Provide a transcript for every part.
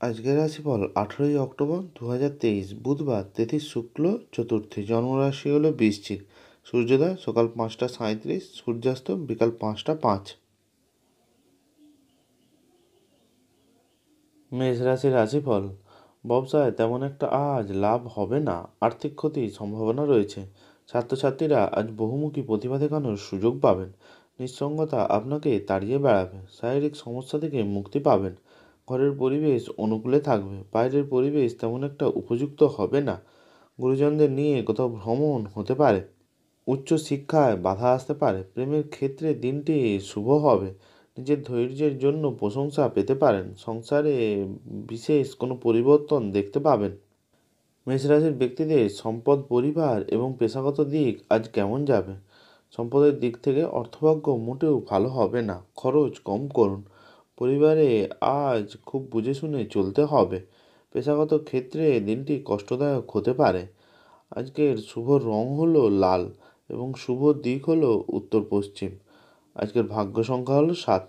আজকের রাশিফল আঠেরোই অক্টোবর দু তেইশ। বুধবার তিথি শুক্ল চতুর্থী। জন্মরাশি হলো বৃশ্চিক। সূর্যোদয় সকাল পাঁচটা সাঁত্রিশ সূর্যাস্ত বিকাল পাঁচটা পাঁচ। মেষ রাশির রাশিফল, ব্যবসায় তেমন একটা আজ লাভ হবে না। আর্থিক ক্ষতির সম্ভাবনা রয়েছে। ছাত্রছাত্রীরা আজ বহুমুখী প্রতিভা দেখানোর সুযোগ পাবেন। নিঃসঙ্গতা আপনাকে তাড়িয়ে বেড়াবে। শারীরিক সমস্যা থেকে মুক্তি পাবেন। ঘরের পরিবেশ অনুকূলে থাকবে। বাইরের পরিবেশ তেমন একটা উপযুক্ত হবে না। গুরুজনদের নিয়ে কোথাও ভ্রমণ হতে পারে। উচ্চ শিক্ষায় বাধা আসতে পারে। প্রেমের ক্ষেত্রে দিনটি শুভ হবে। নিজের ধৈর্যের জন্য প্রশংসা পেতে পারেন। সংসারে বিশেষ কোনো পরিবর্তন দেখতে পাবেন। মেষরাশির ব্যক্তিদের সম্পদ, পরিবার এবং পেশাগত দিক আজ কেমন যাবে? সম্পদের দিক থেকে অর্থভাগ্য মোটেও ভালো হবে না। খরচ কম করুন। পরিবারে আজ খুব বুঝে শুনে চলতে হবে। পেশাগত ক্ষেত্রে দিনটি কষ্টদায়ক হতে পারে। আজকের শুভ রং হলো লাল এবং শুভ দিক হলো উত্তর পশ্চিম আজকের ভাগ্য সংখ্যা হলো সাত।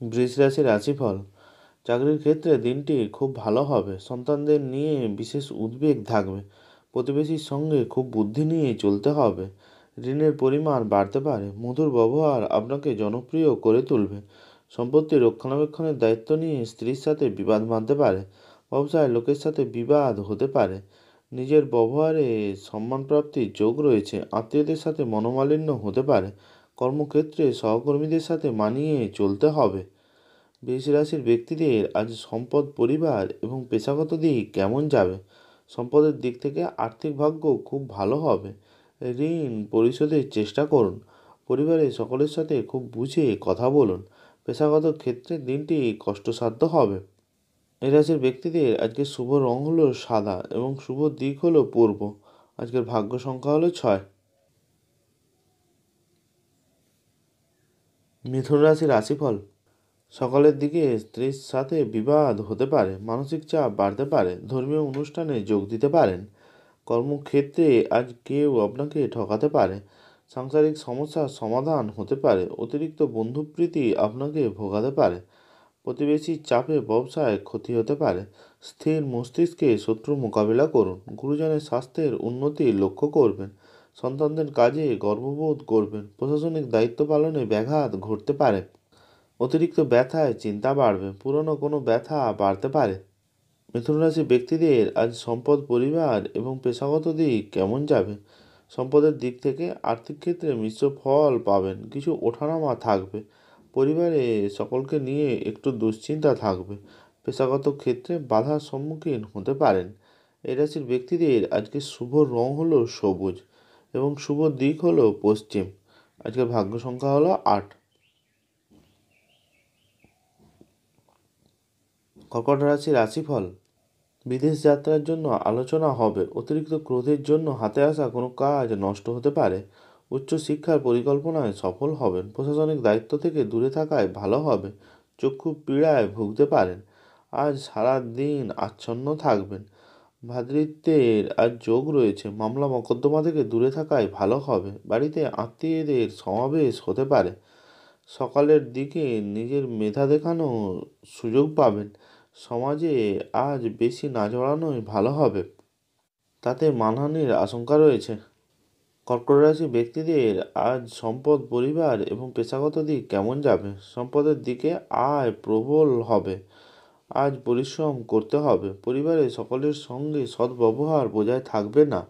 বৃষ রাশির রাশিফল। চাকরির ক্ষেত্রে দিনটি খুব ভালো হবে। সন্তানদের নিয়ে বিশেষ উদ্বেগ থাকবে। প্রতিবেশীর সঙ্গে খুব বুদ্ধি নিয়ে চলতে হবে। ঋণের পরিমাণ বাড়তে পারে। মধুর ব্যবহার আপনাকে জনপ্রিয় করে তুলবে। সম্পত্তি রক্ষণাবেক্ষণের দায়িত্ব নিয়ে স্ত্রীর সাথে বিবাদ বাঁধতে পারে। ব্যবসায় লোকের সাথে বিবাদ হতে পারে। নিজের ব্যবহারে সম্মানপ্রাপ্তির যোগ রয়েছে। আত্মীয়দের সাথে মনোমালিন্য হতে পারে। কর্মক্ষেত্রে সহকর্মীদের সাথে মানিয়ে চলতে হবে। বৃষ রাশির ব্যক্তিদের আজ সম্পদ, পরিবার এবং পেশাগত দিক কেমন যাবে? সম্পদের দিক থেকে আর্থিক ভাগ্য খুব ভালো হবে। ঋণ পরিশোধের চেষ্টা করুন। পরিবারের সকলের সাথে খুব বুঝে কথা বলুন। পেশাগত ক্ষেত্রে দিনটি কষ্টসাধ্য হবে। এই রাশির ব্যক্তিদের আজকের শুভ রং হলো সাদা এবং শুভ দিক হলো পূর্ব। আজকের ভাগ্য সংখ্যা হলো ছয়। মিথুন রাশির রাশিফল। সকালের দিকে স্ত্রীর সাথে বিবাদ হতে পারে, মানসিক চাপ বাড়তে পারে, ধর্মীয় অনুষ্ঠানে যোগ দিতে পারেন। কর্মক্ষেত্রে আজ কেউ আপনাকে ঠকাতে পারে। সাংসারিক সমস্যার সমাধান হতে পারে। অতিরিক্ত বন্ধুপ্রীতি আপনাকে ভোগাতে পারে। প্রতিবেশীর চাপে ব্যবসায় ক্ষতি হতে পারে। স্থির মস্তিষ্কে শত্রু মোকাবিলা করুন। গুরুজনের স্বাস্থ্যের উন্নতি লক্ষ্য করবেন। সন্তানদের কাজে গর্ববোধ করবেন। প্রশাসনিক দায়িত্ব পালনে ব্যাঘাত ঘটতে পারে। অতিরিক্ত ব্যথায় চিন্তা বাড়বে। পুরনো কোনো ব্যথা বাড়তে পারে। মিথুন রাশি ব্যক্তিদের আজ সম্পদ, পরিবার এবং পেশাগত দিক কেমন যাবে? সম্পদের দিক থেকে আর্থিক ক্ষেত্রে মিশ্র ফল পাবেন, কিছু ওঠানামা থাকবে। পরিবারে সকলকে নিয়ে একটু দুশ্চিন্তা থাকবে। পেশাগত ক্ষেত্রে বাধার সম্মুখীন হতে পারেন। এই রাশির ব্যক্তিদের আজকে শুভ রং হলো সবুজ এবং শুভ দিক হলো পশ্চিম। আজকের ভাগ্য সংখ্যা হলো আট। কর্কট রাশি রাশিফল বিদেশ যাত্রার জন্য আলোচনা হবে। অতিরিক্ত ক্রোধের জন্য হাতে আসা কোনো কাজ নষ্ট হতে পারে। উচ্চ শিক্ষার পরিকল্পনায় সফল হবেন। প্রশাসনিক দায়িত্ব থেকে দূরে থাকায় ভালো হবে। চক্ষু পীড়ায় ভুগতে পারেন। আজ সারা দিন আচ্ছন্ন থাকবেন। ভাতৃত্বের আজ যোগ রয়েছে। মামলা মকদ্দমা থেকে দূরে থাকায় ভালো হবে। বাড়িতে আত্মীয়দের সমাবেশ হতে পারে। সকালের দিকে নিজের মেধা দেখানোর সুযোগ পাবেন। সমাজে আজ বেশি না জড়ানোই ভালো হবে। তাতে মানহানির আশঙ্কা রয়েছে। কর্কট রাশি ব্যক্তিদের আজ সম্পদ, পরিবার এবং পেশাগত দিক কেমন যাবে? সম্পদের দিকে আয় প্রবল হবে। আজ পরিশ্রম করতে হবে। পরিবারে সকলের সঙ্গে সদ্ব্যবহার বজায় থাকবে না।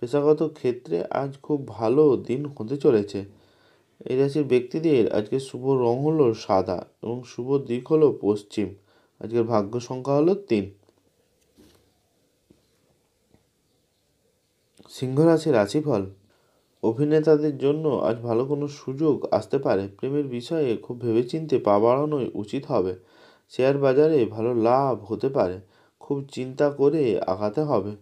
পেশাগত ক্ষেত্রে আজ খুব ভালো দিন হতে চলেছে। এই রাশির ব্যক্তিদের আজকে শুভ রং হলো সাদা এবং শুভ দিক হলো পশ্চিম। আজকের ভাগ্য সংখ্যা হলো তিন। সিংহ রাশি রাশিফল, অভিনেতাদের জন্য আজ ভালো কোনো সুযোগ আসতে পারে। প্রেমের বিষয়ে খুব ভেবেচিন্তে পা বাড়ানোই উচিত হবে। শেয়ার বাজারে ভালো লাভ হতে পারে। খুব চিন্তা করে আগাতে হবে।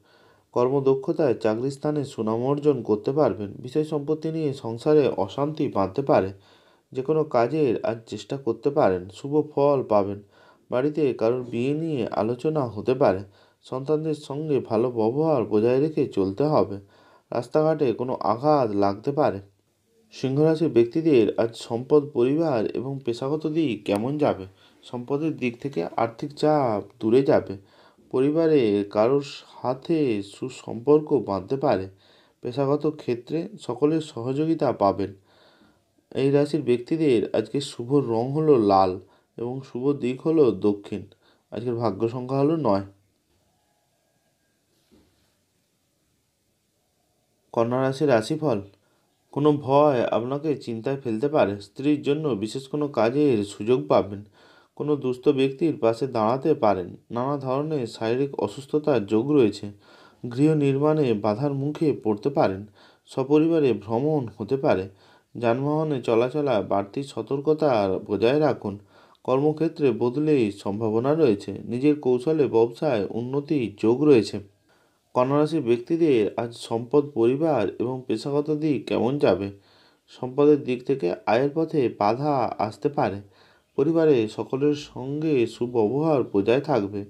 কর্মদক্ষতায় চাকরি স্থানে সুনাম অর্জন করতে পারবেন। বিষয় সম্পত্তি নিয়ে সংসারে অশান্তি বাঁধতে পারে। যে কোনো কাজের আজ চেষ্টা করতে পারেন। শুভ ফল পাবেন। বাড়িতে কারোর বিয়ে নিয়ে আলোচনা হতে পারে। সন্তানদের সঙ্গে ভালো ব্যবহার বজায় রেখে চলতে হবে। রাস্তাঘাটে কোনো আঘাত লাগতে পারে। সিংহরাশির ব্যক্তিদের আজ সম্পদ, পরিবার এবং পেশাগত দিক কেমন যাবে? সম্পদের দিক থেকে আর্থিক চাপ দূরে যাবে। পরিবারে কারোর সাথে সুসম্পর্ক বাঁধতে পারে। পেশাগত ক্ষেত্রে সকলের সহযোগিতা পাবেন। এই রাশির ব্যক্তিদের আজকে শুভ রং হলো লাল। এবং শুভ দিক হলো দক্ষিণ। আজকের ভাগ্য সংখ্যা হলো নয়। কন্যা রাশির রাশিফল, কোনো ভয় আপনাকে চিন্তায় ফেলতে পারে। স্ত্রীর জন্য বিশেষ কোনো কাজের সুযোগ পাবেন। কোনো দুস্থ ব্যক্তির পাশে দাঁড়াতে পারেন। নানা ধরনের শারীরিক অসুস্থতার যোগ রয়েছে। গৃহ নির্মাণে বাধার মুখে পড়তে পারেন। সপরিবারে ভ্রমণ হতে পারে। যানবাহনে চলাচলা, বাড়তি সতর্কতা বজায় রাখুন। কর্মক্ষেত্রে বদলেই সম্ভাবনা রয়েছে। নিজের কৌশলে ব্যবসায় উন্নতির যোগ রয়েছে। কন্যারাশির ব্যক্তিদের আজ সম্পদ, পরিবার এবং পেশাগত দিক কেমন যাবে? সম্পদের দিক থেকে আয়ের পথে বাধা আসতে পারে। পরিবারে সকলের সঙ্গে সুব্যবহার বজায় থাকবে।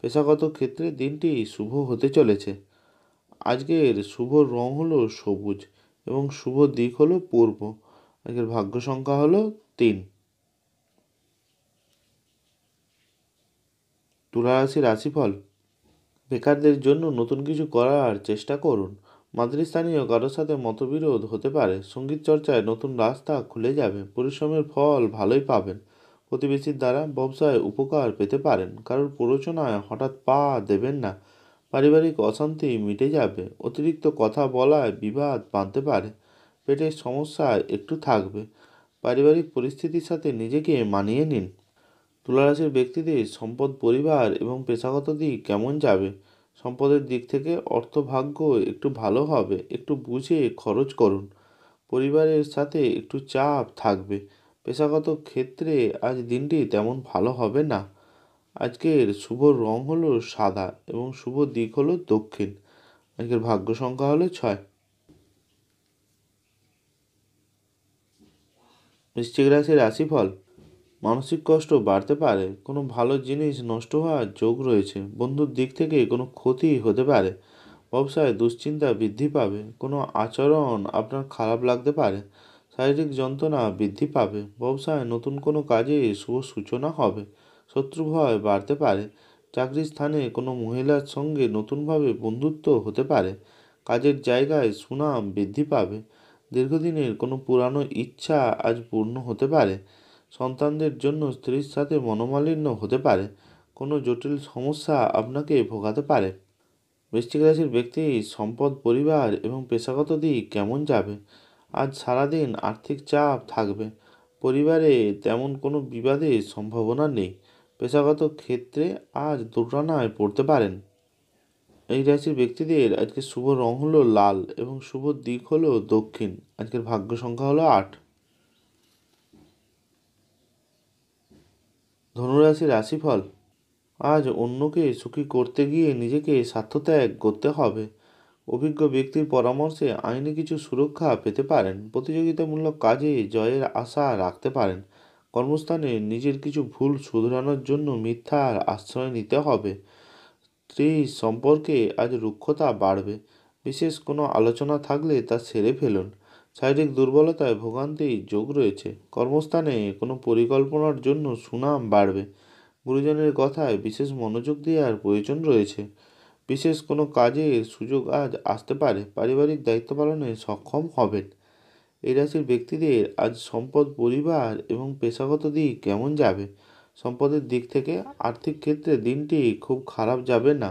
পেশাগত ক্ষেত্রে দিনটি শুভ হতে চলেছে। আজকের শুভ রং হলো সবুজ এবং শুভ দিক হলো পূর্ব। আজকের ভাগ্য সংখ্যা হলো তিন। তুলা রাশি রাশিফল। বেকারদের জন্য নতুন কিছু করার চেষ্টা করুন। মাতৃস্থানীয় কারোর সাথে মতবিরোধ হতে পারে। সংগীত চর্চায় নতুন রাস্তা খুলে যাবে। পরিশ্রমের ফল ভালোই পাবেন। প্রতিবেশীর দ্বারা ব্যবসায় উপকার পেতে পারেন। কারোর প্ররোচনায় হঠাৎ পা দেবেন না। পারিবারিক অশান্তি মিটে যাবে। অতিরিক্ত কথা বলায় বিবাদ বাঁধতে পারে। পেটের সমস্যা একটু থাকবে। পারিবারিক পরিস্থিতির সাথে নিজেকে মানিয়ে নিন। তুলারাশির ব্যক্তিদের সম্পদ পরিবার এবং পেশাগত দিক কেমন যাবে? সম্পদের দিক থেকে অর্থভাগ্য একটু ভালো হবে, একটু বুঝে খরচ করুন। পরিবারের সাথে একটু চাপ থাকবে। পেশাগত ক্ষেত্রে আজ দিনটি তেমন ভালো হবে না। আজকের শুভ রং হলো সাদা এবং শুভ দিক হলো দক্ষিণ। আজকের ভাগ্য সংখ্যা হলো ছয়। বৃশ্চিক রাশির রাশিফল মানসিক কষ্ট বাড়তে পারে, কোনো ভালো জিনিস নষ্ট হওয়ার যোগ রয়েছে, বন্ধুর দিক থেকে কোনো ক্ষতি হতে পারে, ব্যবসায় দুশ্চিন্তা বৃদ্ধি পাবে, কোনো আচরণ আপনার খারাপ লাগতে পারে, শারীরিক যন্ত্রণা বৃদ্ধি পাবে, ব্যবসায় নতুন কোনো কাজে শুভ সূচনা হবে, শত্রু ভয় বাড়তে পারে, চাকরির স্থানে কোনো মহিলার সঙ্গে নতুনভাবে বন্ধুত্ব হতে পারে, কাজের জায়গায় সুনাম বৃদ্ধি পাবে, দীর্ঘদিনের কোনো পুরানো ইচ্ছা আজ পূর্ণ হতে পারে সন্তানদের জন্য স্ত্রীর সাথে মনোমালিন্য হতে পারে, কোনো জটিল সমস্যা আপনাকে ভোগাতে পারে। বৃশ্চিক রাশির ব্যক্তি সম্পদ, পরিবার এবং পেশাগত দিক কেমন যাবে? আজ সারাদিন আর্থিক চাপ থাকবে। পরিবারে তেমন কোনো বিবাদের সম্ভাবনা নেই। পেশাগত ক্ষেত্রে আজ দুর্ঘটনায় পড়তে পারেন। এই রাশির ব্যক্তিদের আজকে শুভ রং হলো লাল এবং শুভ দিক হলো দক্ষিণ। আজকের ভাগ্য সংখ্যা হলো আট। ধনুরাশির রাশিফল। আজ অন্যকে সুখী করতে গিয়ে নিজেকে স্বার্থত্যাগ করতে হবে। অভিজ্ঞ ব্যক্তির পরামর্শে আইনি কিছু সুরক্ষা পেতে পারেন। প্রতিযোগিতামূলক কাজে জয়ের আশা রাখতে পারেন। কর্মস্থানে নিজের কিছু ভুল শুধরানোর জন্য মিথ্যার আশ্রয় নিতে হবে। স্ত্রী সম্পর্কে আজ রুক্ষতা বাড়বে। বিশেষ কোনো আলোচনা থাকলে তা সেরে ফেলুন। শারীরিক দুর্বলতায় ভোগান্তির যোগ রয়েছে। কর্মস্থানে কোনো পরিকল্পনার জন্য সুনাম বাড়বে। গুরুজনের কথায় বিশেষ মনোযোগ দেওয়ার প্রয়োজন রয়েছে। বিশেষ কোনো কাজের সুযোগ আজ আসতে পারে। পারিবারিক দায়িত্ব পালনে সক্ষম হবেন। এই রাশির ব্যক্তিদের আজ সম্পদ, পরিবার এবং পেশাগত দিক কেমন যাবে? সম্পদের দিক থেকে আর্থিক ক্ষেত্রে দিনটি খুব খারাপ যাবে না।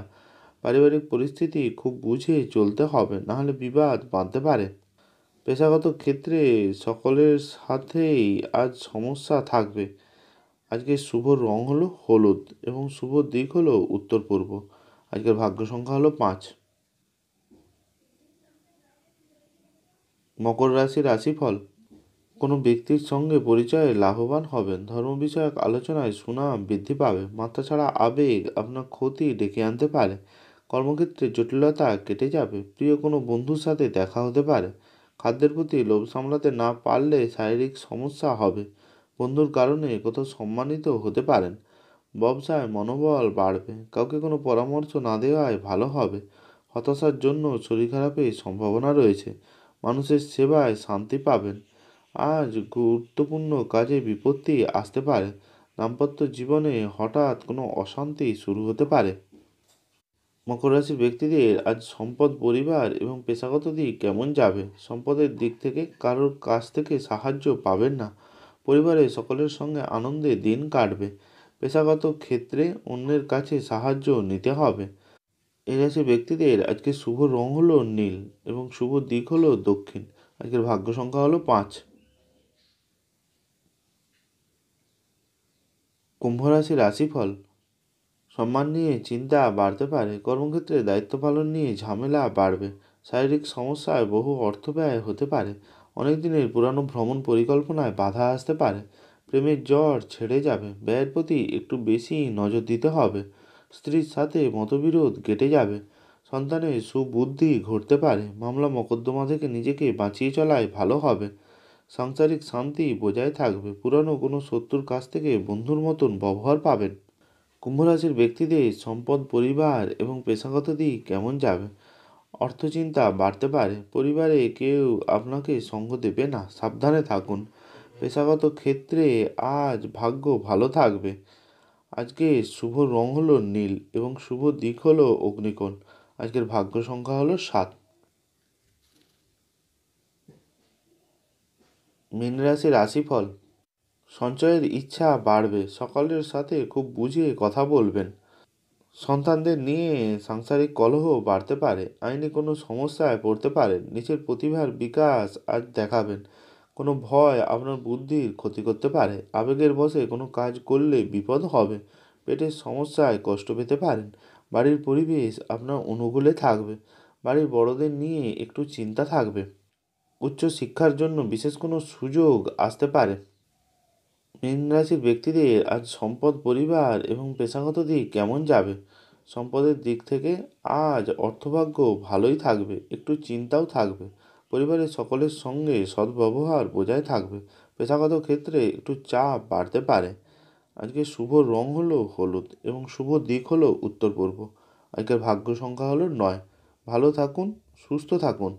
পারিবারিক পরিস্থিতি খুব বুঝে চলতে হবে। নাহলে বিবাদ বাঁধতে পারে। পেশাগত ক্ষেত্রে সকলের সাথেই আজ সমস্যা থাকবে। আজকে শুভ রং হলো হলুদ এবং শুভ দিক হলো উত্তর পূর্ব। আজকের ভাগ্য সংখ্যা হলো পাঁচ। মকর রাশি রাশিফল। কোনো ব্যক্তির সঙ্গে পরিচয়ে লাভবান হবেন। ধর্ম বিষয়ক আলোচনায় সুনাম বৃদ্ধি পাবে। মাত্রা ছাড়া আবেগ আপনার ক্ষতি ডেকে আনতে পারে। কর্মক্ষেত্রে জটিলতা কেটে যাবে। প্রিয় কোনো বন্ধুর সাথে দেখা হতে পারে। খাদ্যের প্রতি লোভ সামলাতে না পারলে শারীরিক সমস্যা হবে। বন্ধুর কারণে কোথাও সম্মানিত হতে পারেন। ব্যবসায় মনোবল বাড়বে। কাউকে কোনো পরামর্শ না দেওয়ায় ভালো হবে। হতাশার জন্য শরীর খারাপের সম্ভাবনা রয়েছে। মানুষের সেবায় শান্তি পাবেন। আজ গুরুত্বপূর্ণ কাজে বিপত্তি আসতে পারে। দাম্পত্য জীবনে হঠাৎ কোনো অশান্তি শুরু হতে পারে। মকর রাশির ব্যক্তিদের আজ সম্পদ, পরিবার এবং পেশাগত দিক কেমন যাবে? সম্পদের দিক থেকে কারোর কাছ থেকে সাহায্য পাবেন না। পরিবারে সকলের সঙ্গে আনন্দে দিন কাটবে। পেশাগত ক্ষেত্রে অন্যের কাছে সাহায্য নিতে হবে। এই রাশির ব্যক্তিদের আজকে শুভ রং হলো নীল এবং শুভ দিক হলো দক্ষিণ। আজকের ভাগ্য সংখ্যা হলো পাঁচ। কুম্ভ রাশির রাশিফল সম্মান নিয়ে চিন্তা বাড়তে পারে, কর্মক্ষেত্রে দায়িত্ব পালন নিয়ে ঝামেলা বাড়বে, শারীরিক সমস্যায় বহু অর্থ ব্যয় হতে পারে, অনেক দিনের পুরানো ভ্রমণ পরিকল্পনায় বাধা আসতে পারে, প্রেমের জ্বর ছেড়ে যাবে, ব্যয়ের প্রতি একটু বেশি নজর দিতে হবে, স্ত্রীর সাথে মতবিরোধ কেটে যাবে, সন্তানের সুবুদ্ধি ঘটতে পারে, মামলা মকদ্দমা থেকে নিজেকে বাঁচিয়ে চলায় ভালো হবে, সাংসারিক শান্তি বজায় থাকবে, পুরানো কোনো শত্রুর কাছ থেকে বন্ধুর মতন ব্যবহার পাবেন। কুম্ভ রাশির ব্যক্তিদের সম্পদ, পরিবার এবং পেশাগত দিক কেমন যাবে? অর্থচিন্তা বাড়তে পারে। পরিবারে কেউ আপনাকে সঙ্গ দেবে না। সাবধানে থাকুন। পেশাগত ক্ষেত্রে আজ ভাগ্য ভালো থাকবে। আজকে শুভ রং হলো নীল এবং শুভ দিক হলো অগ্নিকোণ। আজকের ভাগ্য সংখ্যা হলো সাত। মীন রাশি রাশিফল সঞ্চয়ের ইচ্ছা বাড়বে, সকলের সাথে খুব বুঝিয়ে কথা বলবেন। সন্তানদের নিয়ে সাংসারিক কলহ বাড়তে পারে, আইনি কোনো সমস্যায় পড়তে পারেন নিজের প্রতিভার বিকাশ আজ দেখাবেন। কোনো ভয় আপনার বুদ্ধির ক্ষতি করতে পারে, আবেগের বসে কোনো কাজ করলে বিপদ হবে, পেটের সমস্যায় কষ্ট পেতে পারেন। বাড়ির পরিবেশ আপনার অনুকূলে থাকবে, বাড়ির বড়দের নিয়ে একটু চিন্তা থাকবে। উচ্চ শিক্ষার জন্য বিশেষ কোনো সুযোগ আসতে পারে। মীন রাশির ব্যক্তিদের আজ সম্পদ, পরিবার এবং পেশাগত দিক কেমন যাবে? সম্পদের দিক থেকে আজ অর্থভাগ্য ভালোই থাকবে, একটু চিন্তাও থাকবে। পরিবারের সকলের সঙ্গে সদ্ব্যবহার বজায় থাকবে, পেশাগত ক্ষেত্রে একটু চাপ বাড়তে পারে। আজকে শুভ রং হলো হলুদ এবং শুভ দিক হলো উত্তর পূর্ব। আজকের ভাগ্য সংখ্যা হলো নয়। ভালো থাকুন, সুস্থ থাকুন।